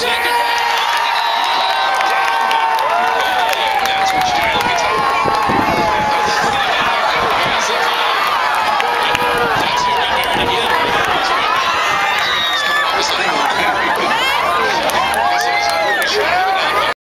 Second.